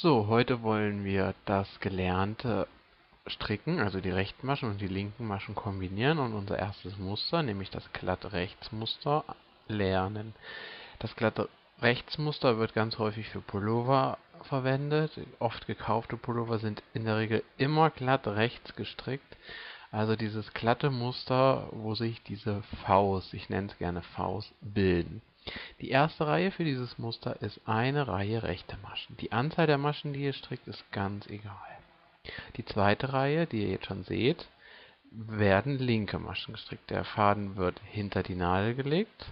So, heute wollen wir das gelernte Stricken, also die rechten Maschen und die linken Maschen kombinieren und unser erstes Muster, nämlich das glatte Rechtsmuster, lernen. Das glatte Rechtsmuster wird ganz häufig für Pullover verwendet. Oft gekaufte Pullover sind in der Regel immer glatt rechts gestrickt. Also dieses glatte Muster, wo sich diese Vs, ich nenne es gerne Vs, bilden. Die erste Reihe für dieses Muster ist eine Reihe rechte Maschen. Die Anzahl der Maschen, die ihr strickt, ist ganz egal. Die zweite Reihe, die ihr jetzt schon seht, werden linke Maschen gestrickt. Der Faden wird hinter die Nadel gelegt.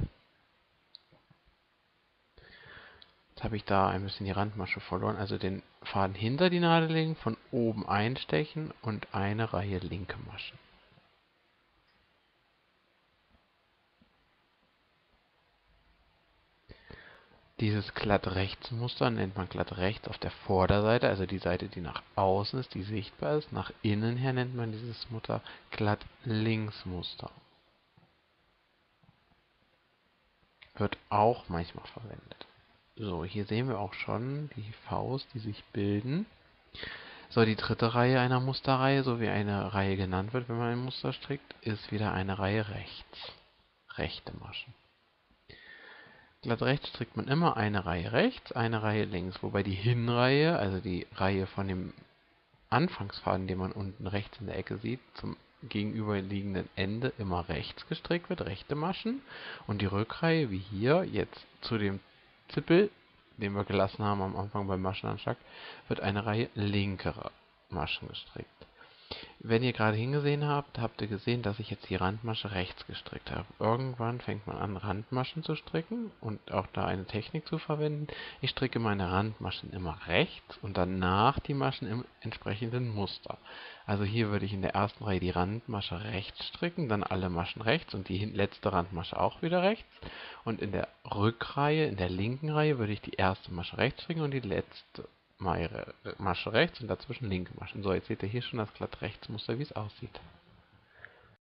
Jetzt habe ich da ein bisschen die Randmasche verloren. Also den Faden hinter die Nadel legen, von oben einstechen und eine Reihe linke Maschen. Dieses Glatt-Rechts-Muster nennt man Glatt-Rechts auf der Vorderseite, also die Seite, die nach außen ist, die sichtbar ist. Nach innen her nennt man dieses Muster Glatt-Links-Muster. Wird auch manchmal verwendet. So, hier sehen wir auch schon die Faust, die sich bilden. So, die dritte Reihe einer Musterreihe, so wie eine Reihe genannt wird, wenn man ein Muster strickt, ist wieder eine Reihe rechts. Rechte Maschen. Glatt rechts strickt man immer eine Reihe rechts, eine Reihe links, wobei die Hinreihe, also die Reihe von dem Anfangsfaden, den man unten rechts in der Ecke sieht, zum gegenüberliegenden Ende immer rechts gestrickt wird, rechte Maschen, und die Rückreihe, wie hier, jetzt zu dem Zippel, den wir gelassen haben am Anfang beim Maschenanschlag, wird eine Reihe linkere Maschen gestrickt. Wenn ihr gerade hingesehen habt, habt ihr gesehen, dass ich jetzt die Randmasche rechts gestrickt habe. Irgendwann fängt man an, Randmaschen zu stricken und auch da eine Technik zu verwenden. Ich stricke meine Randmaschen immer rechts und danach die Maschen im entsprechenden Muster. Also hier würde ich in der ersten Reihe die Randmasche rechts stricken, dann alle Maschen rechts und die letzte Randmasche auch wieder rechts. Und in der Rückreihe, in der linken Reihe, würde ich die erste Masche rechts stricken und die letzte Masche rechts und dazwischen linke Maschen. So, jetzt seht ihr hier schon das glatt rechts Muster, wie es aussieht.